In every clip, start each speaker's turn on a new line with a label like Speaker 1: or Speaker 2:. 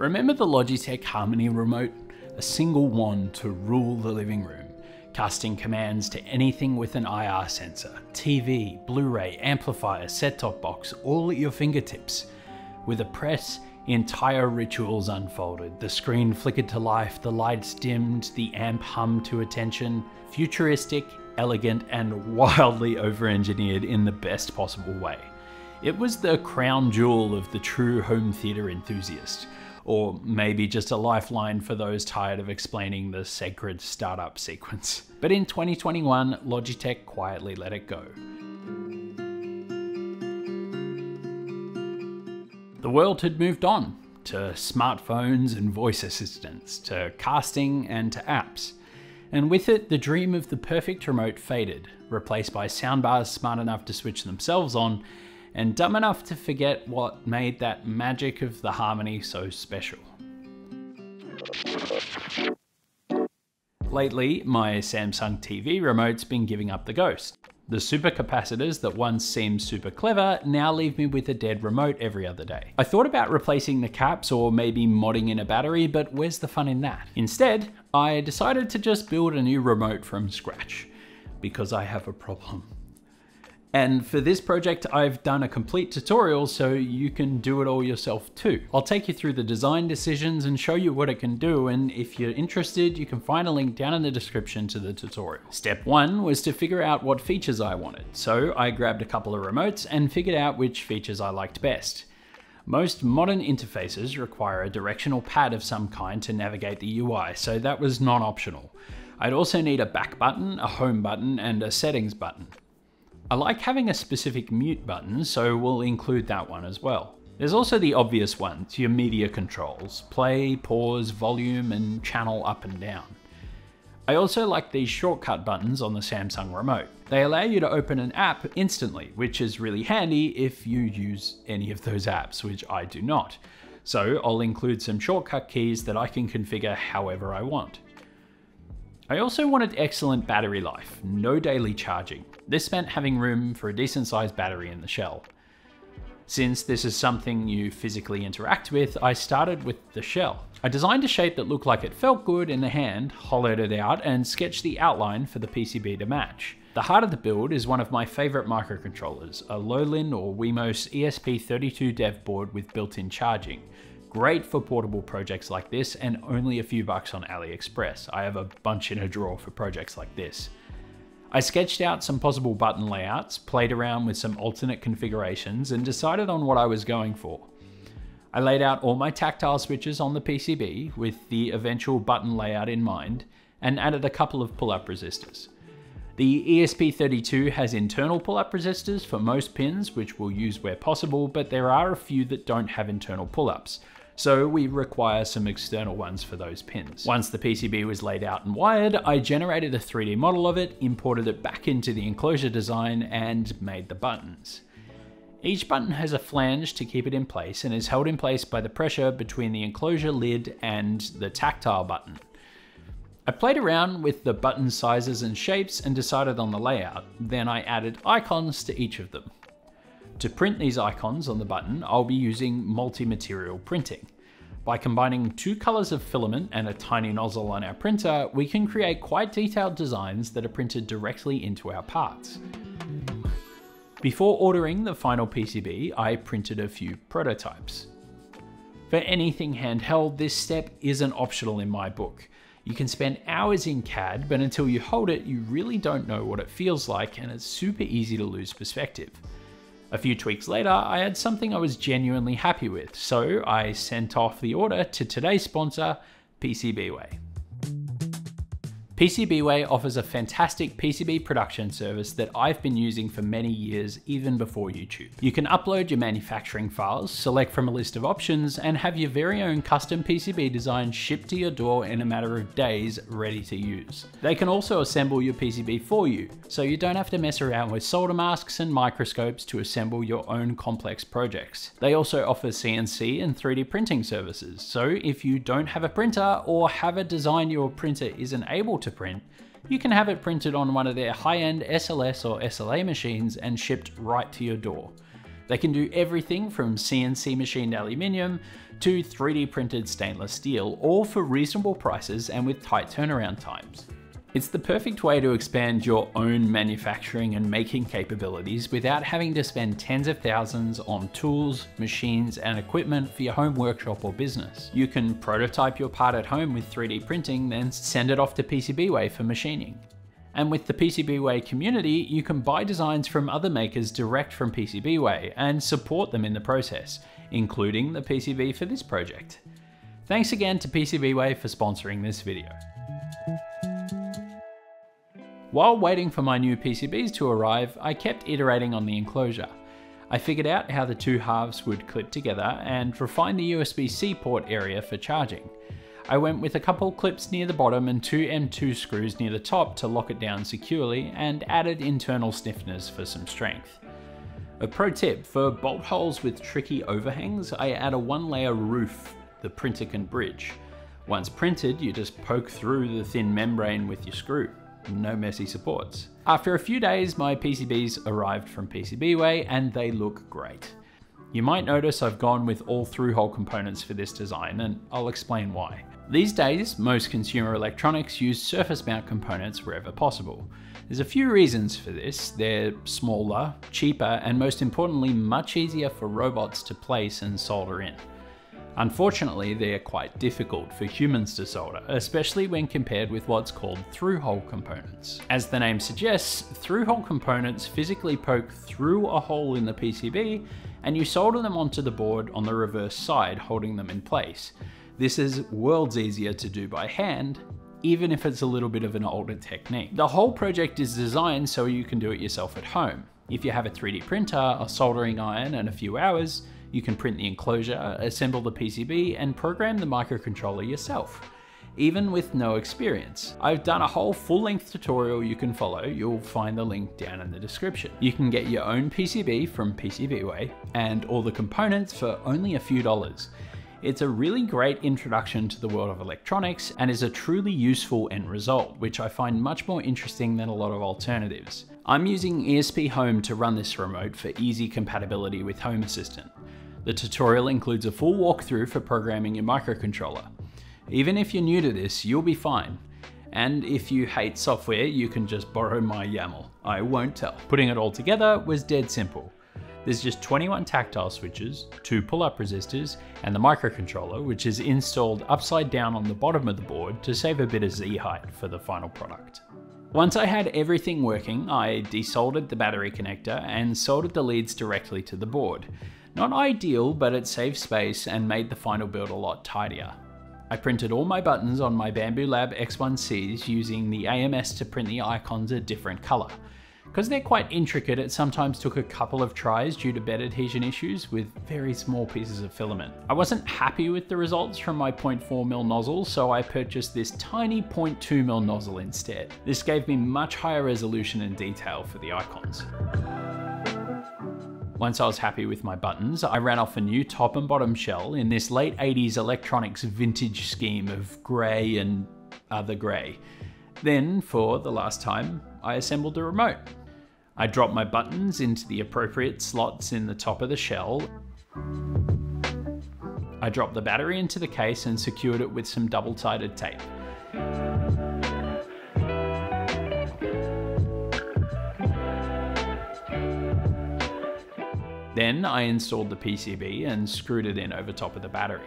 Speaker 1: Remember the Logitech Harmony remote? A single wand to rule the living room, casting commands to anything with an IR sensor, TV, Blu-ray, amplifier, set-top box, all at your fingertips. With a press, entire rituals unfolded. The screen flickered to life, the lights dimmed, the amp hummed to attention. Futuristic, elegant, and wildly over-engineered in the best possible way. It was the crown jewel of the true home theatre enthusiast, or maybe just a lifeline for those tired of explaining the sacred startup sequence. But in 2021, Logitech quietly let it go. The world had moved on to smartphones and voice assistants, to casting and to apps. And with it, the dream of the perfect remote faded, replaced by soundbars smart enough to switch themselves on and dumb enough to forget what made that magic of the harmony so special. Lately, my Samsung TV remote's been giving up the ghost. The supercapacitors that once seemed super clever now leave me with a dead remote every other day. I thought about replacing the caps or maybe modding in a battery, but where's the fun in that? Instead, I decided to just build a new remote from scratch, because I have a problem. And for this project, I've done a complete tutorial so you can do it all yourself too. I'll take you through the design decisions and show you what it can do. And if you're interested, you can find a link down in the description to the tutorial. Step one was to figure out what features I wanted. So I grabbed a couple of remotes and figured out which features I liked best. Most modern interfaces require a directional pad of some kind to navigate the UI, so that was non-optional. I'd also need a back button, a home button, and a settings button. I like having a specific mute button, so we'll include that one as well. There's also the obvious ones, your media controls, play, pause, volume, and channel up and down. I also like these shortcut buttons on the Samsung remote. They allow you to open an app instantly, which is really handy if you use any of those apps, which I do not. So I'll include some shortcut keys that I can configure however I want. I also wanted excellent battery life, no daily charging. This meant having room for a decent sized battery in the shell. Since this is something you physically interact with, I started with the shell. I designed a shape that looked like it felt good in the hand, hollowed it out, and sketched the outline for the PCB to match. The heart of the build is one of my favourite microcontrollers, a Lolin or Wemos ESP32 dev board with built-in charging. Great for portable projects like this and only a few bucks on AliExpress. I have a bunch in a drawer for projects like this. I sketched out some possible button layouts, played around with some alternate configurations, and decided on what I was going for. I laid out all my tactile switches on the PCB with the eventual button layout in mind, and added a couple of pull-up resistors. The ESP32 has internal pull-up resistors for most pins, which we'll use where possible, but there are a few that don't have internal pull-ups, so we require some external ones for those pins. Once the PCB was laid out and wired, I generated a 3D model of it, imported it back into the enclosure design, and made the buttons. Each button has a flange to keep it in place and is held in place by the pressure between the enclosure lid and the tactile button. I played around with the button sizes and shapes and decided on the layout, then I added icons to each of them. To print these icons on the button, I'll be using multi-material printing. By combining two colors of filament and a tiny nozzle on our printer, we can create quite detailed designs that are printed directly into our parts. Before ordering the final PCB, I printed a few prototypes. For anything handheld, this step isn't optional in my book. You can spend hours in CAD, but until you hold it, you really don't know what it feels like, and it's super easy to lose perspective. A few tweaks later, I had something I was genuinely happy with, so I sent off the order to today's sponsor, PCBWay. PCBWay offers a fantastic PCB production service that I've been using for many years, even before YouTube. You can upload your manufacturing files, select from a list of options, and have your very own custom PCB design shipped to your door in a matter of days, ready to use. They can also assemble your PCB for you, so you don't have to mess around with solder masks and microscopes to assemble your own complex projects. They also offer CNC and 3D printing services, so if you don't have a printer or have a design your printer isn't able to print, you can have it printed on one of their high-end SLS or SLA machines and shipped right to your door. They can do everything from CNC machined aluminium to 3D printed stainless steel, all for reasonable prices and with tight turnaround times. It's the perfect way to expand your own manufacturing and making capabilities without having to spend tens of thousands on tools, machines, and equipment for your home workshop or business. You can prototype your part at home with 3D printing, then send it off to PCBWay for machining. And with the PCBWay community, you can buy designs from other makers direct from PCBWay and support them in the process, including the PCB for this project. Thanks again to PCBWay for sponsoring this video. While waiting for my new PCBs to arrive, I kept iterating on the enclosure. I figured out how the two halves would clip together and refined the USB-C port area for charging. I went with a couple clips near the bottom and two M2 screws near the top to lock it down securely and added internal stiffeners for some strength. A pro tip, for bolt holes with tricky overhangs, I add a one layer roof the printer can bridge. Once printed, you just poke through the thin membrane with your screw no messy supports. After a few days, my PCBs arrived from PCBWay and they look great. You might notice I've gone with all through-hole components for this design and I'll explain why. These days, most consumer electronics use surface mount components wherever possible. There's a few reasons for this. They're smaller, cheaper, and most importantly, much easier for robots to place and solder in. Unfortunately, they are quite difficult for humans to solder, especially when compared with what's called through-hole components. As the name suggests, through-hole components physically poke through a hole in the PCB and you solder them onto the board on the reverse side, holding them in place. This is worlds easier to do by hand, even if it's a little bit of an older technique. The whole project is designed so you can do it yourself at home. If you have a 3D printer, a soldering iron, and a few hours, you can print the enclosure, assemble the PCB, and program the microcontroller yourself, even with no experience. I've done a whole full-length tutorial you can follow, you'll find the link down in the description. You can get your own PCB from PCBWay, and all the components for only a few dollars. It's a really great introduction to the world of electronics and is a truly useful end result, which I find much more interesting than a lot of alternatives. I'm using ESP Home to run this remote for easy compatibility with Home Assistant. The tutorial includes a full walkthrough for programming your microcontroller. Even if you're new to this, you'll be fine. And if you hate software, you can just borrow my YAML. I won't tell. Putting it all together was dead simple. There's just 21 tactile switches, two pull-up resistors, and the microcontroller, which is installed upside down on the bottom of the board to save a bit of Z-height for the final product. Once I had everything working, I desoldered the battery connector and soldered the leads directly to the board. Not ideal, but it saved space and made the final build a lot tidier. I printed all my buttons on my Bambu Lab X1Cs using the AMS to print the icons a different colour. Because they're quite intricate, it sometimes took a couple of tries due to bed adhesion issues with very small pieces of filament. I wasn't happy with the results from my 0.4mm nozzle, so I purchased this tiny 0.2mm nozzle instead. This gave me much higher resolution and detail for the icons. Once I was happy with my buttons, I ran off a new top and bottom shell in this late 80s electronics vintage scheme of grey and other grey. Then, for the last time, I assembled the remote. I dropped my buttons into the appropriate slots in the top of the shell. I dropped the battery into the case and secured it with some double-sided tape. Then I installed the PCB and screwed it in over top of the battery.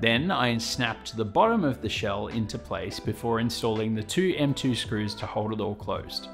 Speaker 1: Then I snapped the bottom of the shell into place before installing the two M2 screws to hold it all closed.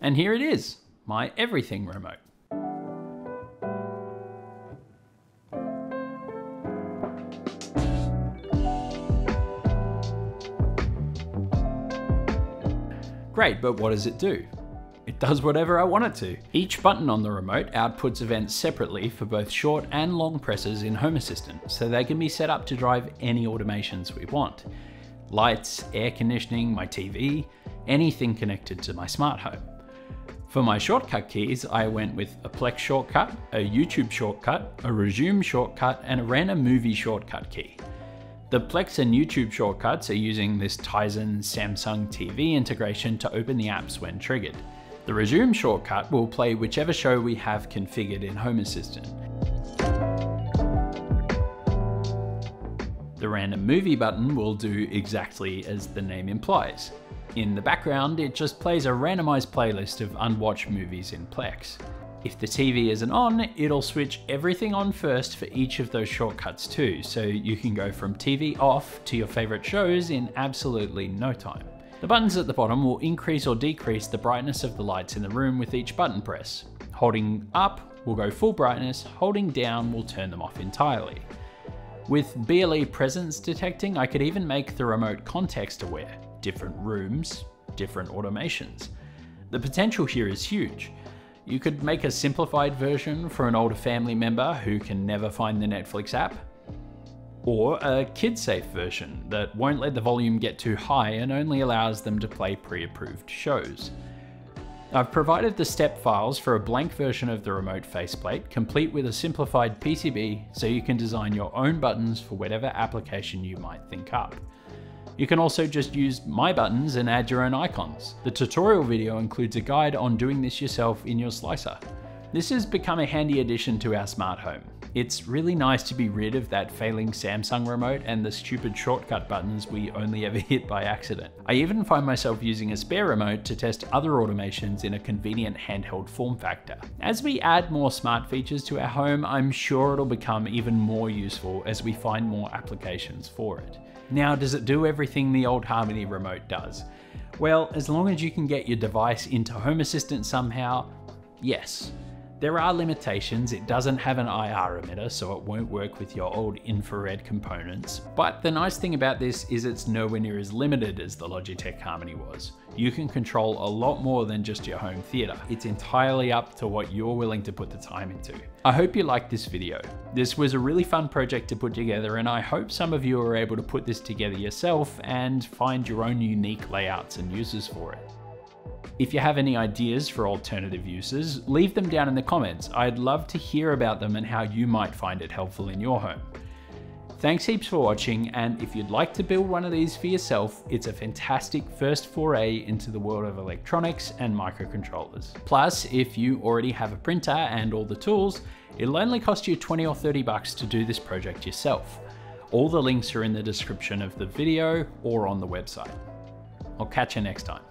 Speaker 1: And here it is, my everything remote. Great, but what does it do? It does whatever I want it to. Each button on the remote outputs events separately for both short and long presses in Home Assistant, so they can be set up to drive any automations we want. Lights, air conditioning, my TV, anything connected to my smart home. For my shortcut keys, I went with a Plex shortcut, a YouTube shortcut, a Resume shortcut, and a random movie shortcut key. The Plex and YouTube shortcuts are using this Tizen Samsung TV integration to open the apps when triggered. The resume shortcut will play whichever show we have configured in Home Assistant. The random movie button will do exactly as the name implies. In the background, it just plays a randomized playlist of unwatched movies in Plex. If the TV isn't on, it'll switch everything on first for each of those shortcuts too, so you can go from TV off to your favorite shows in absolutely no time. The buttons at the bottom will increase or decrease the brightness of the lights in the room with each button press. Holding up will go full brightness, holding down will turn them off entirely. With BLE presence detecting, I could even make the remote context aware, different rooms, different automations. The potential here is huge. You could make a simplified version for an older family member who can never find the Netflix app, or a kid-safe version that won't let the volume get too high and only allows them to play pre-approved shows. I've provided the step files for a blank version of the remote faceplate, complete with a simplified PCB so you can design your own buttons for whatever application you might think up. You can also just use my buttons and add your own icons. The tutorial video includes a guide on doing this yourself in your slicer. This has become a handy addition to our smart home. It's really nice to be rid of that failing Samsung remote and the stupid shortcut buttons we only ever hit by accident. I even find myself using a spare remote to test other automations in a convenient handheld form factor. As we add more smart features to our home, I'm sure it'll become even more useful as we find more applications for it. Now, does it do everything the old Harmony remote does? Well, as long as you can get your device into Home Assistant somehow, yes. There are limitations, it doesn't have an IR emitter so it won't work with your old infrared components. But the nice thing about this is it's nowhere near as limited as the Logitech Harmony was. You can control a lot more than just your home theater. It's entirely up to what you're willing to put the time into. I hope you liked this video. This was a really fun project to put together and I hope some of you are able to put this together yourself and find your own unique layouts and uses for it. If you have any ideas for alternative uses, leave them down in the comments. I'd love to hear about them and how you might find it helpful in your home. Thanks heaps for watching, and if you'd like to build one of these for yourself, it's a fantastic first foray into the world of electronics and microcontrollers. Plus, if you already have a printer and all the tools, it'll only cost you 20 or 30 bucks to do this project yourself. All the links are in the description of the video or on the website. I'll catch you next time.